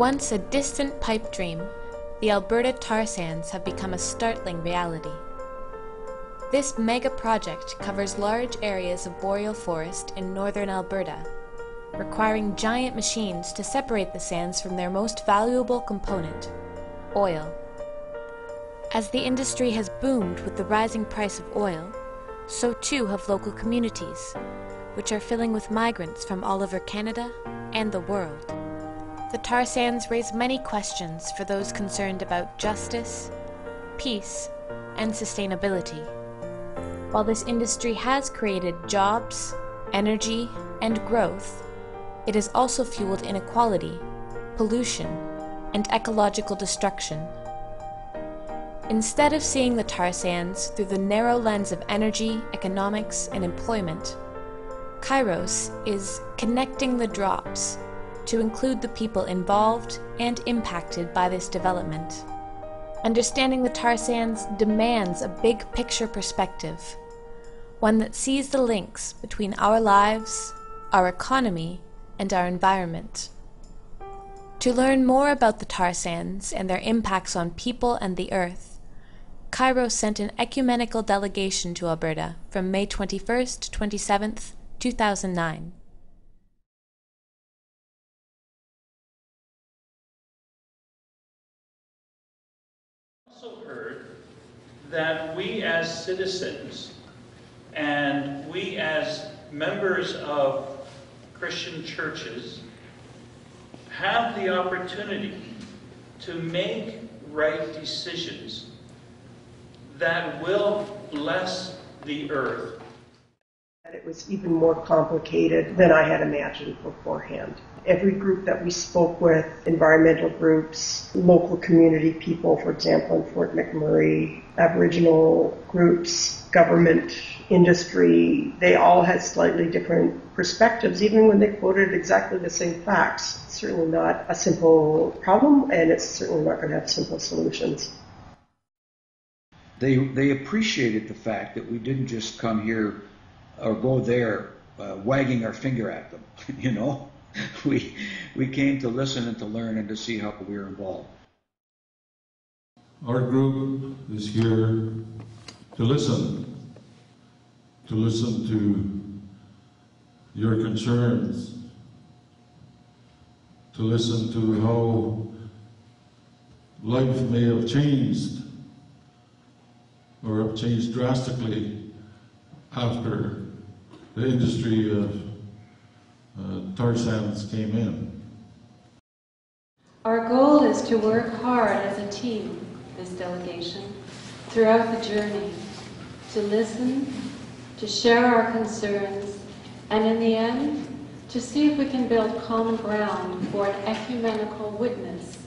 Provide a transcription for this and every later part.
Once a distant pipe dream, the Alberta tar sands have become a startling reality. This mega project covers large areas of boreal forest in northern Alberta, requiring giant machines to separate the sands from their most valuable component, oil. As the industry has boomed with the rising price of oil, so too have local communities, which are filling with migrants from all over Canada and the world. The tar sands raise many questions for those concerned about justice, peace, and sustainability. While this industry has created jobs, energy, and growth, it has also fueled inequality, pollution, and ecological destruction. Instead of seeing the tar sands through the narrow lens of energy, economics, and employment, Kairos is connecting the drops to include the people involved and impacted by this development. Understanding the tar sands demands a big picture perspective, one that sees the links between our lives, our economy, and our environment. To learn more about the tar sands and their impacts on people and the earth, Kairos sent an ecumenical delegation to Alberta from May 21st to 27th, 2009. Also heard that we as citizens and we as members of Christian churches have the opportunity to make right decisions that will bless the earth It was even more complicated than I had imagined beforehand. Every group that we spoke with, environmental groups, local community people, for example, in Fort McMurray, Aboriginal groups, government, industry, they all had slightly different perspectives, even when they quoted exactly the same facts. It's certainly not a simple problem, and it's certainly not going to have simple solutions. They, they appreciated the fact that we didn't just come here or go there uh, wagging our finger at them, you know? We, we came to listen and to learn and to see how we were involved. Our group is here to listen, to listen to your concerns, to listen to how life may have changed or have changed drastically after the industry of uh, tar sands came in. Our goal is to work hard as a team, this delegation, throughout the journey, to listen, to share our concerns, and in the end, to see if we can build common ground for an ecumenical witness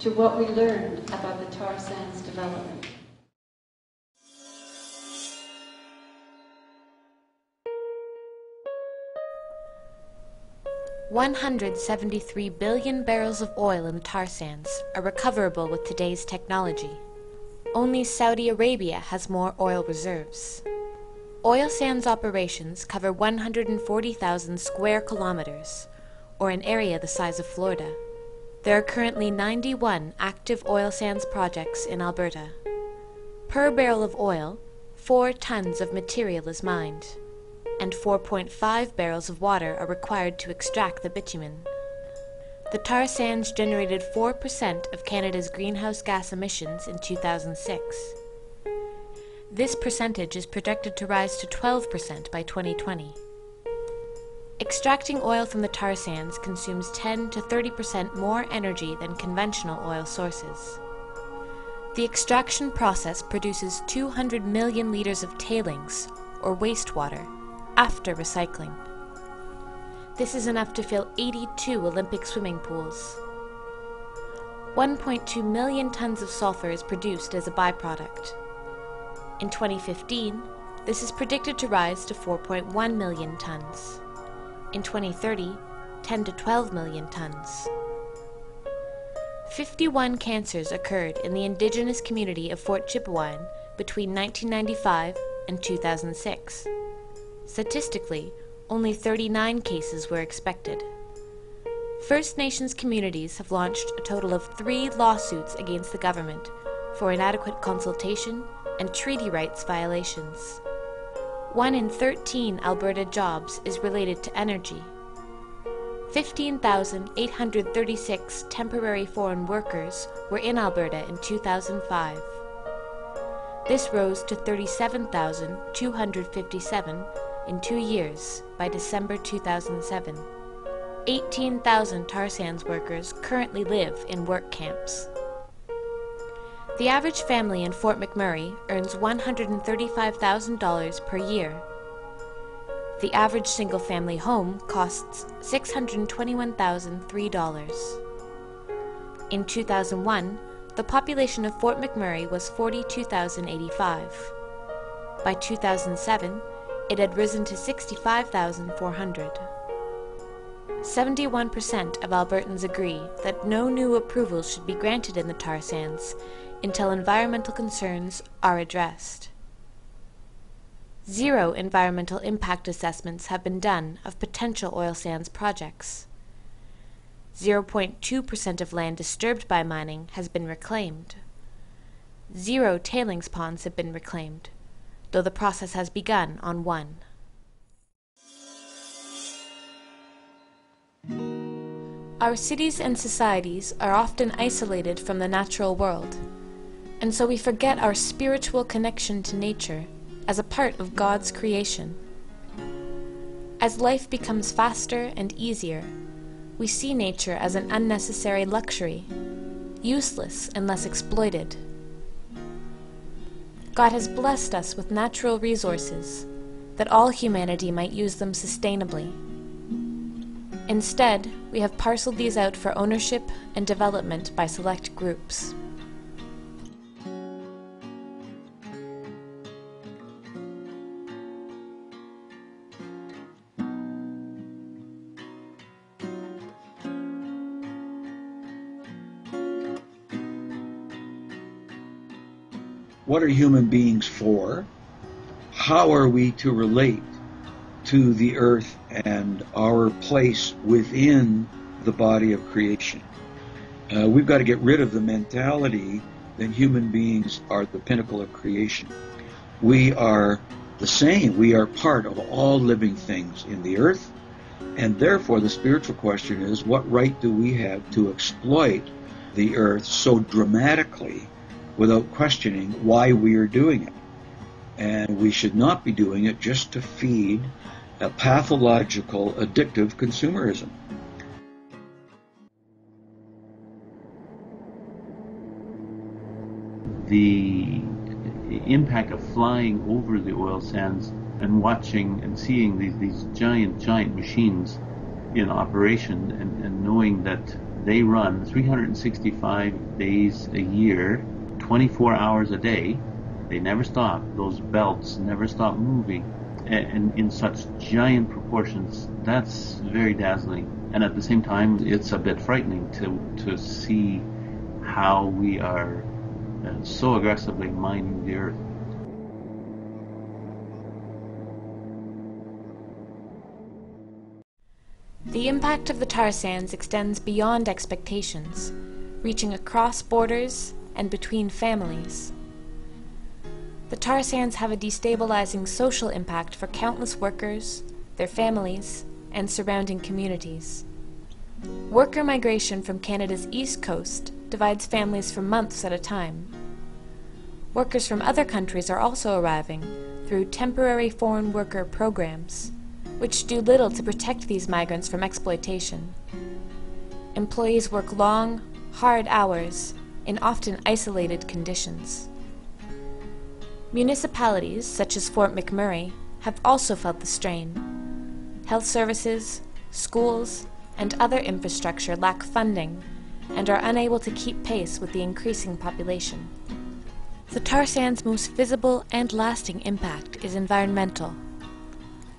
to what we learned about the tar sands development. 173 billion barrels of oil in the tar sands are recoverable with today's technology. Only Saudi Arabia has more oil reserves. Oil sands operations cover 140,000 square kilometers, or an area the size of Florida. There are currently 91 active oil sands projects in Alberta. Per barrel of oil, 4 tons of material is mined and 4.5 barrels of water are required to extract the bitumen. The tar sands generated 4% of Canada's greenhouse gas emissions in 2006. This percentage is projected to rise to 12% by 2020. Extracting oil from the tar sands consumes 10 to 30% more energy than conventional oil sources. The extraction process produces 200 million liters of tailings, or wastewater, after recycling. This is enough to fill 82 Olympic swimming pools. 1.2 million tons of sulfur is produced as a byproduct. In 2015, this is predicted to rise to 4.1 million tons. In 2030, 10 to 12 million tons. 51 cancers occurred in the indigenous community of Fort Chipewyan between 1995 and 2006. Statistically, only 39 cases were expected. First Nations communities have launched a total of three lawsuits against the government for inadequate consultation and treaty rights violations. One in 13 Alberta jobs is related to energy. 15,836 temporary foreign workers were in Alberta in 2005. This rose to 37,257 in two years by December 2007. 18,000 tar sands workers currently live in work camps. The average family in Fort McMurray earns $135,000 per year. The average single family home costs $621,003. In 2001, the population of Fort McMurray was 42,085. By 2007, it had risen to 65,400. 71% of Albertans agree that no new approvals should be granted in the tar sands until environmental concerns are addressed. Zero environmental impact assessments have been done of potential oil sands projects. 0.2% of land disturbed by mining has been reclaimed. Zero tailings ponds have been reclaimed, though the process has begun on one. Our cities and societies are often isolated from the natural world, and so we forget our spiritual connection to nature as a part of God's creation. As life becomes faster and easier, we see nature as an unnecessary luxury, useless unless exploited. God has blessed us with natural resources, that all humanity might use them sustainably. Instead, we have parceled these out for ownership and development by select groups. What are human beings for? How are we to relate to the earth and our place within the body of creation? Uh, we've got to get rid of the mentality that human beings are the pinnacle of creation. We are the same. We are part of all living things in the earth. And therefore, the spiritual question is what right do we have to exploit the earth so dramatically without questioning why we are doing it? And we should not be doing it just to feed a pathological, addictive consumerism. the impact of flying over the oil sands and watching and seeing these, these giant, giant machines in operation and, and knowing that they run 365 days a year, 24 hours a day. They never stop. Those belts never stop moving. And, in such giant proportions, that's very dazzling. And at the same time, it's a bit frightening to, to see how we are uh, so aggressively mining the earth. The impact of the tar sands extends beyond expectations, reaching across borders and between families. The tar sands have a destabilizing social impact for countless workers, their families, and surrounding communities. Worker migration from Canada's east coast divides families for months at a time. Workers from other countries are also arriving through temporary foreign worker programs, which do little to protect these migrants from exploitation. Employees work long, hard hours in often isolated conditions. Municipalities, such as Fort McMurray, have also felt the strain. Health services, schools, and other infrastructure lack funding and are unable to keep pace with the increasing population. The tar sands' most visible and lasting impact is environmental.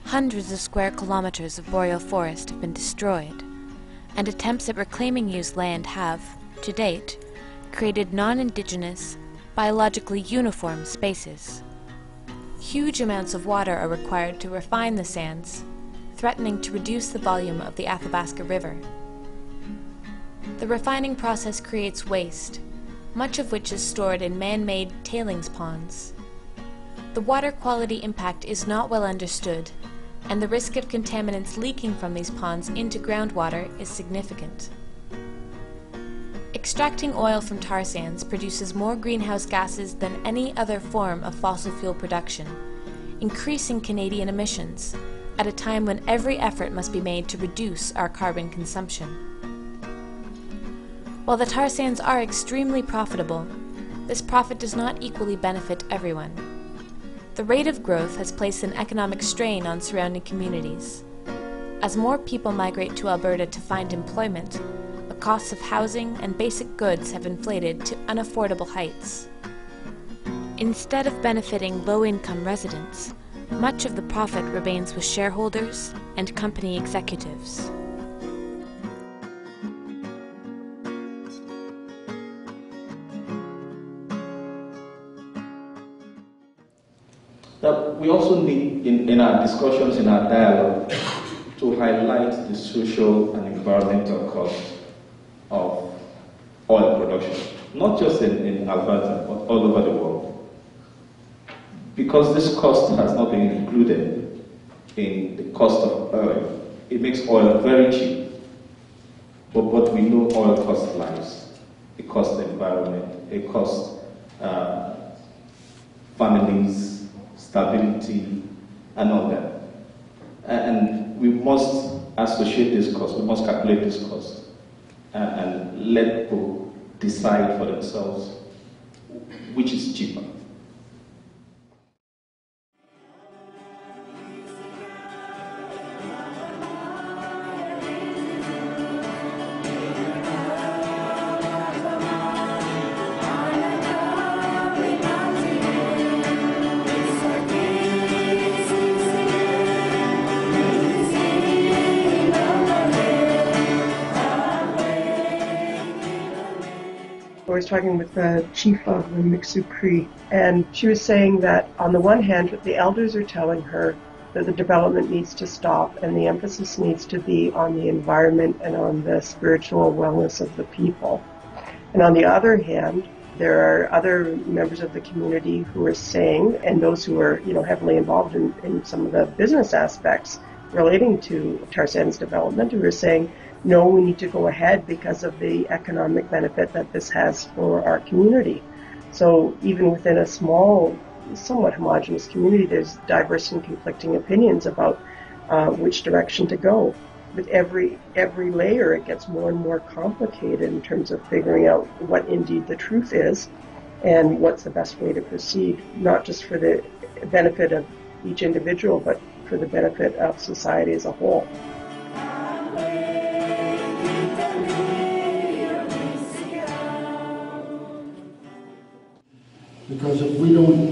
Hundreds of square kilometers of boreal forest have been destroyed, and attempts at reclaiming used land have, to date, created non-indigenous, biologically uniform spaces. Huge amounts of water are required to refine the sands, threatening to reduce the volume of the Athabasca River. The refining process creates waste, much of which is stored in man made tailings ponds. The water quality impact is not well understood, and the risk of contaminants leaking from these ponds into groundwater is significant. Extracting oil from tar sands produces more greenhouse gases than any other form of fossil fuel production, increasing Canadian emissions at a time when every effort must be made to reduce our carbon consumption. While the tar sands are extremely profitable, this profit does not equally benefit everyone. The rate of growth has placed an economic strain on surrounding communities. As more people migrate to Alberta to find employment, costs of housing and basic goods have inflated to unaffordable heights. Instead of benefiting low income residents, much of the profit remains with shareholders and company executives. Now, we also need, in, in our discussions, in our dialogue, to highlight the social and environmental costs oil production, not just in, in Alberta, but all over the world. Because this cost has not been included in the cost of oil, it makes oil very cheap. But, what we know oil costs lives, it costs the environment, it costs uh, families, stability, and all that. And we must associate this cost, we must calculate this cost, and, and let people decide for themselves which is cheaper. I was talking with the chief of the Mikisew Cree, and she was saying that on the one hand, the elders are telling her that the development needs to stop and the emphasis needs to be on the environment and on the spiritual wellness of the people. And on the other hand, there are other members of the community who are saying, and those who are, you know, heavily involved in, in some of the business aspects relating to tar sands development, who are saying, no, we need to go ahead because of the economic benefit that this has for our community. So even within a small, somewhat homogenous community, there's diverse and conflicting opinions about uh, which direction to go. With every every layer, it gets more and more complicated in terms of figuring out what indeed the truth is, and what's the best way to proceed, not just for the benefit of each individual, but for the benefit of society as a whole. Because if we don't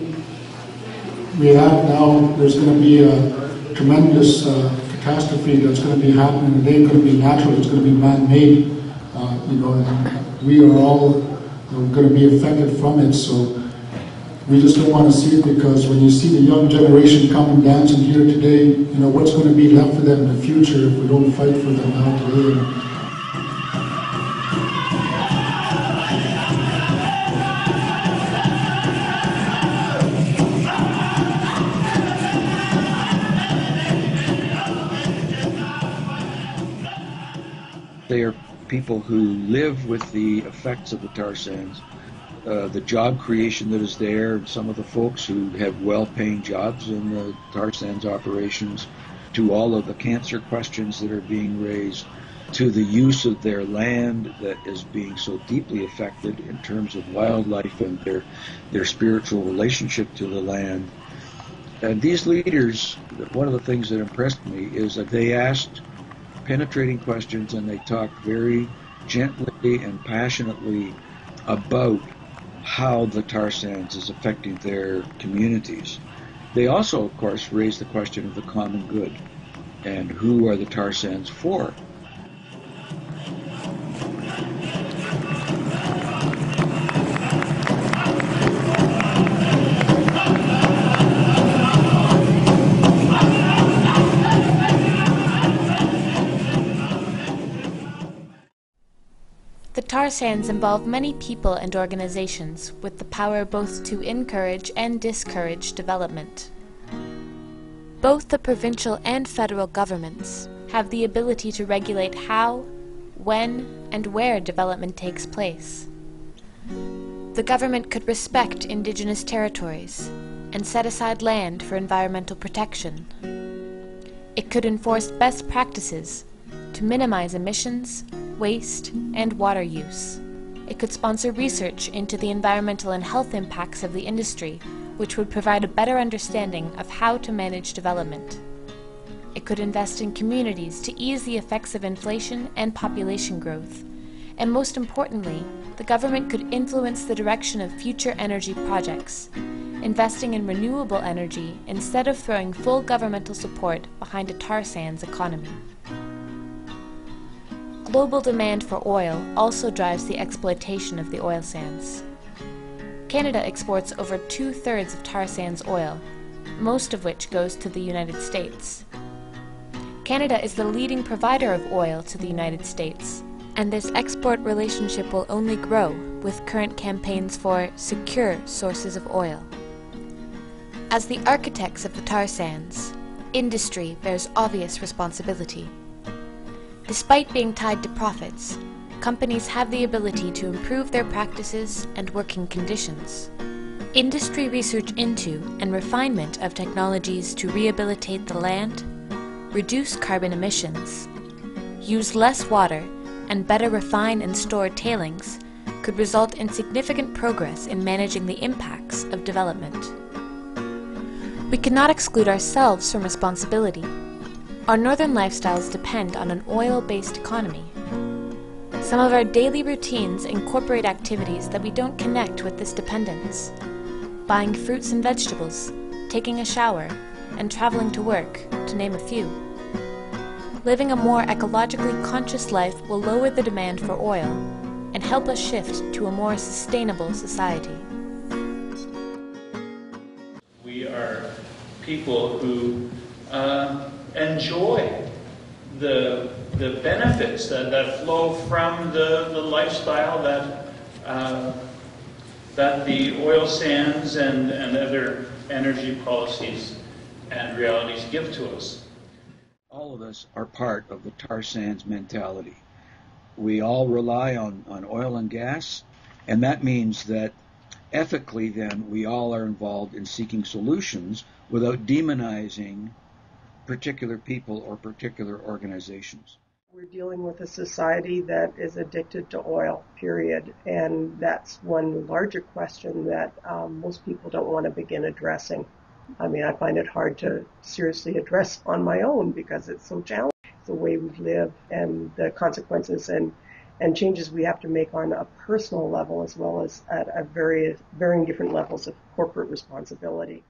react now, there's going to be a tremendous uh, catastrophe that's going to be happening. It ain't going to be natural, it's going to be man-made. Uh, you know, and we are all you know, going to be affected from it. So we just don't want to see it because when you see the young generation coming dancing here today, you know, what's going to be left for them in the future if we don't fight for them now today? People who live with the effects of the tar sands, uh, the job creation that is there, and some of the folks who have well-paying jobs in the tar sands operations, to all of the cancer questions that are being raised, to the use of their land that is being so deeply affected in terms of wildlife and their their spiritual relationship to the land. And these leaders, one of the things that impressed me is that they asked penetrating questions and they talk very gently and passionately about how the tar sands is affecting their communities. They also, of course, raise the question of the common good and who are the tar sands for. Sands involve many people and organizations with the power both to encourage and discourage development. Both the provincial and federal governments have the ability to regulate how, when, and where development takes place. The government could respect indigenous territories and set aside land for environmental protection. It could enforce best practices to minimize emissions, waste, and water use. It could sponsor research into the environmental and health impacts of the industry, which would provide a better understanding of how to manage development. It could invest in communities to ease the effects of inflation and population growth. And most importantly, the government could influence the direction of future energy projects, investing in renewable energy instead of throwing full governmental support behind a tar sands economy. Global demand for oil also drives the exploitation of the oil sands. Canada exports over two thirds of tar sands oil, most of which goes to the United States. Canada is the leading provider of oil to the United States, and this export relationship will only grow with current campaigns for secure sources of oil. As the architects of the tar sands, industry bears obvious responsibility. Despite being tied to profits, companies have the ability to improve their practices and working conditions. Industry research into and refinement of technologies to rehabilitate the land, reduce carbon emissions, use less water, and better refine and store tailings could result in significant progress in managing the impacts of development. We cannot exclude ourselves from responsibility. Our northern lifestyles depend on an oil-based economy. Some of our daily routines incorporate activities that we don't connect with this dependence. Buying fruits and vegetables, taking a shower, and traveling to work, to name a few. Living a more ecologically conscious life will lower the demand for oil and help us shift to a more sustainable society. We are people who uh, enjoy the, the benefits that, that flow from the, the lifestyle that, uh, that the oil sands and, and other energy policies and realities give to us. All of us are part of the tar sands mentality. We all rely on, on oil and gas, and that means that ethically, then, we all are involved in seeking solutions without demonizing particular people or particular organizations. We're dealing with a society that is addicted to oil, period. And that's one larger question that um, most people don't want to begin addressing. I mean, I find it hard to seriously address on my own because it's so challenging. The way we live and the consequences and and changes we have to make on a personal level as well as at a very varying different levels of corporate responsibility.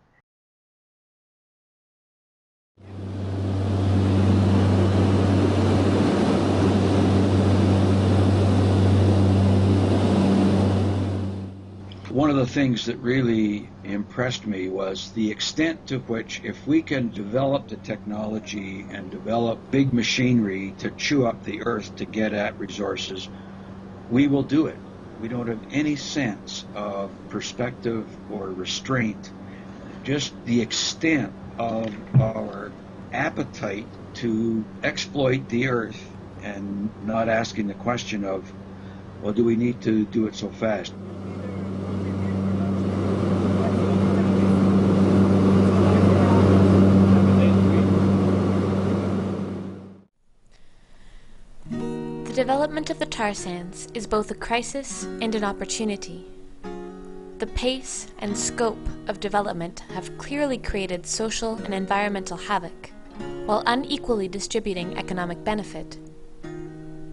One of the things that really impressed me was the extent to which, if we can develop the technology and develop big machinery to chew up the earth to get at resources, we will do it. We don't have any sense of perspective or restraint. Just the extent of our appetite to exploit the earth and not asking the question of, well, do we need to do it so fast? Development of the tar sands is both a crisis and an opportunity. The pace and scope of development have clearly created social and environmental havoc, while unequally distributing economic benefit.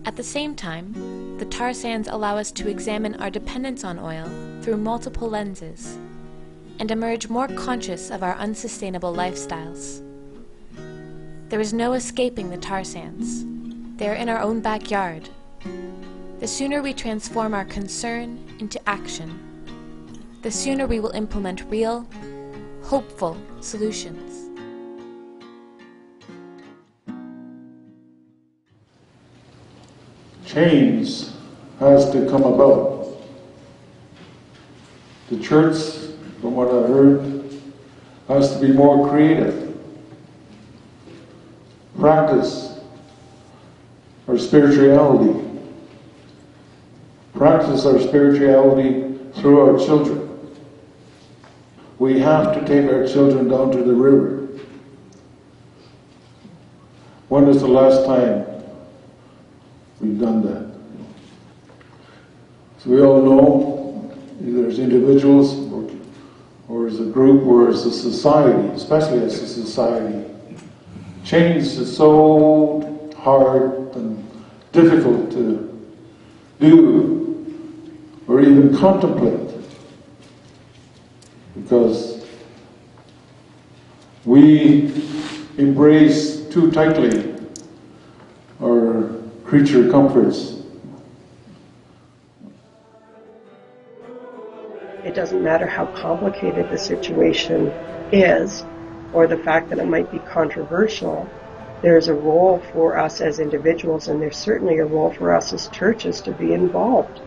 At the same time, the tar sands allow us to examine our dependence on oil through multiple lenses and emerge more conscious of our unsustainable lifestyles. There is no escaping the tar sands. They're in our own backyard. The sooner we transform our concern into action, the sooner we will implement real, hopeful solutions. Change has to come about. The church, from what I heard, has to be more creative. Practice our spirituality. Practice our spirituality through our children. We have to take our children down to the river. When is the last time we've done that? So we all know, either as individuals or, or as a group or as a society, especially as a society, change is so hard and difficult to do or even contemplate because we embrace too tightly our creature comforts. It doesn't matter how complicated the situation is or the fact that it might be controversial. There's a role for us as individuals, and there's certainly a role for us as churches to be involved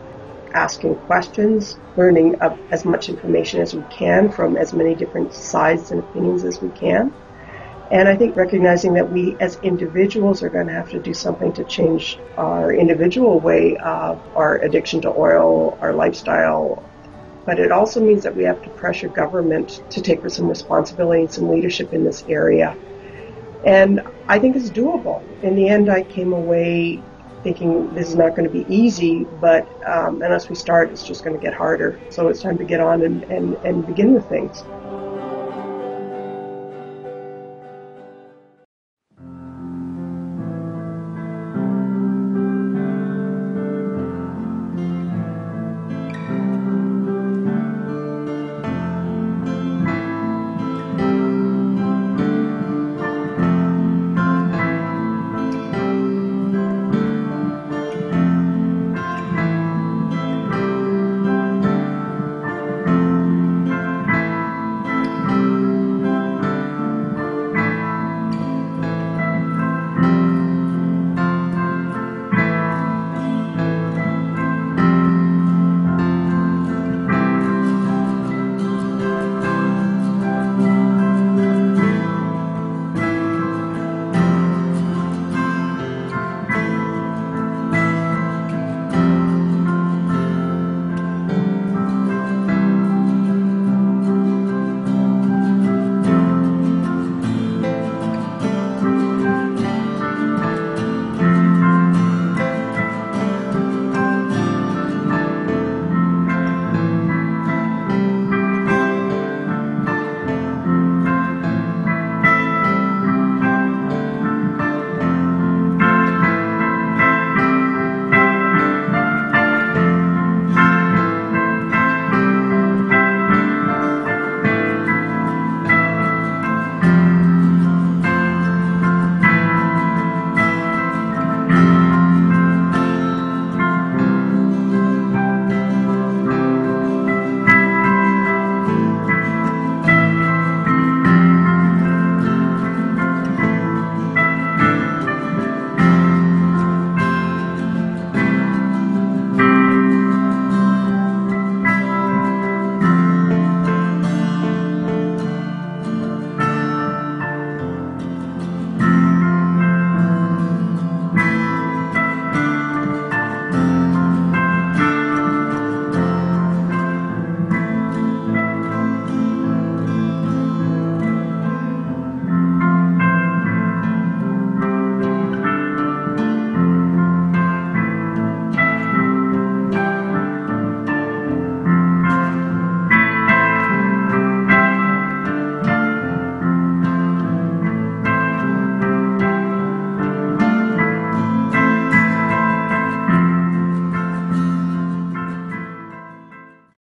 asking questions, learning as much information as we can from as many different sides and opinions as we can. And I think recognizing that we as individuals are going to have to do something to change our individual way of our addiction to oil, our lifestyle. But it also means that we have to pressure government to take some responsibility and some leadership in this area. And I think it's doable. In the end, I came away thinking this is not going to be easy, but um, unless we start, it's just going to get harder. So it's time to get on and, and, and begin with things.